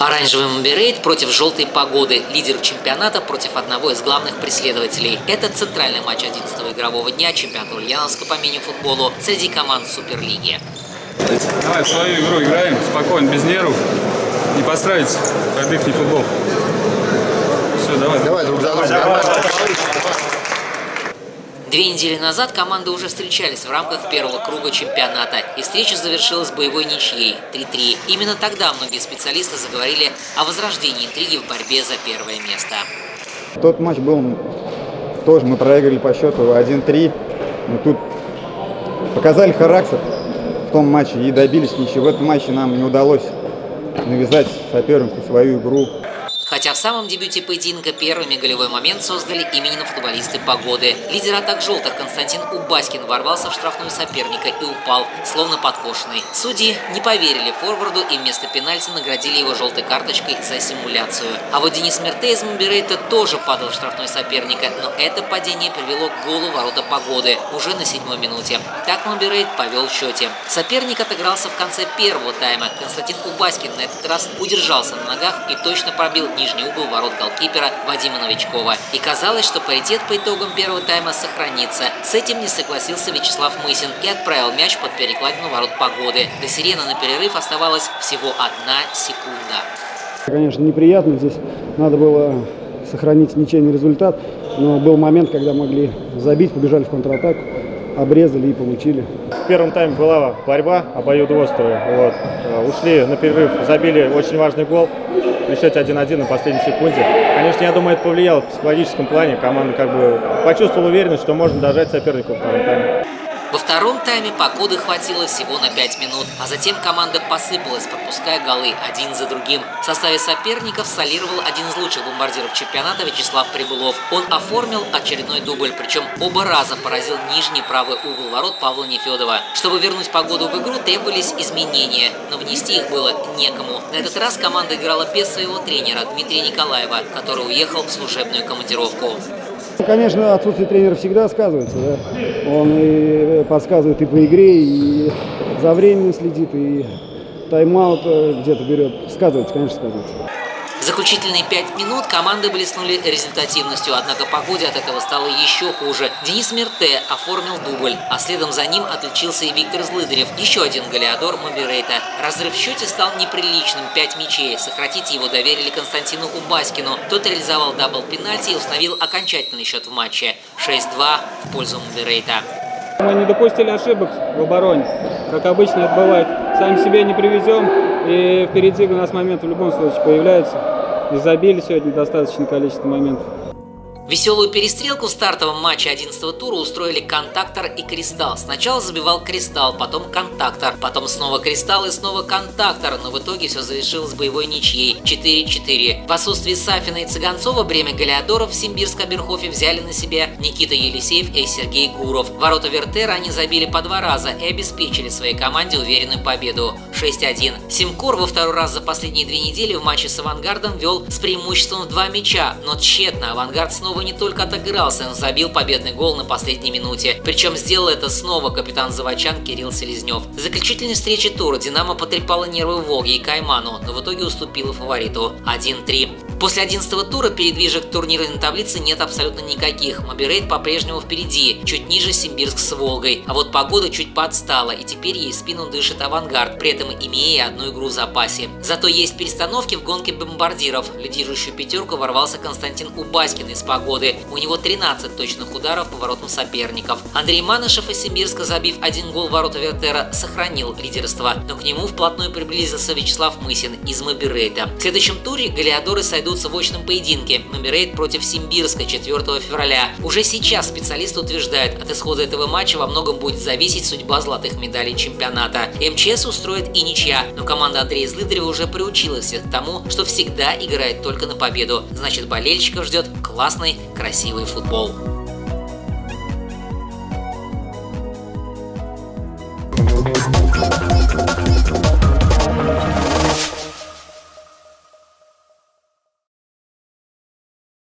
Оранжевый Мобирейт против желтой погоды, лидер чемпионата против одного из главных преследователей. Это центральный матч 11-го игрового дня чемпионата Ульяновска по мини-футболу среди команд Суперлиги. Давай свою игру играем, спокойно, без нервов. Не как их футбол. Все, давай. Давай, друг за друга. Две недели назад команды уже встречались в рамках первого круга чемпионата, и встреча завершилась боевой ничьей 3-3. Именно тогда многие специалисты заговорили о возрождении интриги в борьбе за первое место. Тот матч был тоже, мы проиграли по счету 1-3, но тут показали характер в том матче и добились ничего. В этом матче нам не удалось навязать сопернику свою игру. Хотя в самом дебюте поединка первыми голевой момент создали именно футболисты погоды. Лидер атак желтых Константин Убаскин ворвался в штрафную соперника и упал, словно подкошенный. Судьи не поверили форварду и вместо пенальти наградили его желтой карточкой за симуляцию. А вот Денис Мерте из Моберейта тоже падал в штрафной соперника, но это падение привело к голу ворота погоды уже на седьмой минуте. Так Моберейт повел в счете. Соперник отыгрался в конце первого тайма. Константин Убаскин на этот раз удержался на ногах и точно пробил нижний угол ворот голкипера Вадима Новичкова. И казалось, что паритет по итогам первого тайма сохранится. С этим не согласился Вячеслав Мысин и отправил мяч под перекладину ворот погоды. До сирены на перерыв оставалась всего одна секунда. Конечно, неприятно. Здесь надо было сохранить ничейный результат. Но был момент, когда могли забить, побежали в контратаку обрезали и получили. В первом тайме была борьба обоюдоострая. Вот. Э, ушли на перерыв, забили очень важный гол при счете 1-1 на последней секунде. Конечно, я думаю, это повлияло в психологическом плане. Команда как бы почувствовала уверенность, что можно дожать соперника в втором тайме. Во втором тайме покоды хватило всего на 5 минут, а затем команда посыпалась, пропуская голы один за другим. В составе соперников солировал один из лучших бомбардиров чемпионата Вячеслав Прибылов. Он оформил очередной дубль, причем оба раза поразил нижний правый угол ворот Павла Нефедова. Чтобы вернуть погоду в игру, требовались изменения, но внести их было некому. На этот раз команда играла без своего тренера Дмитрия Николаева, который уехал в служебную командировку. Конечно, отсутствие тренера всегда сказывается. Да? Он и подсказывает и по игре, и за временем следит, и тайм-аут э, где-то берет. Сказывается, конечно, сказывается. Заключительные пять минут команды блеснули результативностью, однако погоде от этого стало еще хуже. Денис Мерте оформил дубль, а следом за ним отличился и Виктор Злыдырев, еще один голеадор Мобирейта. Разрыв в счете стал неприличным, пять мячей. Сократить его доверили Константину Убаскину. Тот реализовал дабл пенальти и установил окончательный счет в матче 6-2 в пользу Мобирейта. Мы не допустили ошибок в обороне. Как обычно это бывает. Сами себе не привезем, и впереди у нас момент в любом случае появляется. И забили сегодня достаточное количество моментов. Веселую перестрелку в стартовом матче 11 тура устроили Контактор и Кристалл. Сначала забивал Кристалл, потом Контактор, потом снова Кристалл и снова Контактор, но в итоге все завершилось боевой ничьей 4-4. В отсутствии Сафина и Цыганцова бремя голеадоров в Симбирск-Аберхофе взяли на себя Никита Елисеев и Сергей Гуров. Ворота Вертера они забили по два раза и обеспечили своей команде уверенную победу 6-1. Симкор во второй раз за последние две недели в матче с Авангардом вел с преимуществом в два мяча, но тщетно Авангард снова не только отыгрался, но забил победный гол на последней минуте. Причем сделал это снова капитан Заводчан Кирилл Селезнев. В заключительной встрече тура Динамо потрепала нервы Волге и Кайману, но в итоге уступила фавориту 1-3. После 11 тура передвижек турнирной таблицы нет абсолютно никаких. Мобирейт по-прежнему впереди, чуть ниже Симбирск с Волгой. А вот погода чуть подстала, и теперь ей в спину дышит авангард, при этом имея одну игру в запасе. Зато есть перестановки в гонке бомбардиров. Лидирующую пятерку ворвался Константин Убаскин из погоды. У него 13 точных ударов по воротам соперников. Андрей Манышев из Симбирска, забив один гол ворота Вертера, сохранил лидерство. Но к нему вплотную приблизился Вячеслав Мысин из Мобирейта. В следующем туре Галиадоры сойдут сойдутся в очном поединке Номерейт против Симбирска 4 февраля. Уже сейчас специалисты утверждают, от исхода этого матча во многом будет зависеть судьба золотых медалей чемпионата. МЧС устроит и ничья, но команда Андрея Злыдырева уже приучила всех к тому, что всегда играет только на победу. Значит, болельщиков ждет классный, красивый футбол.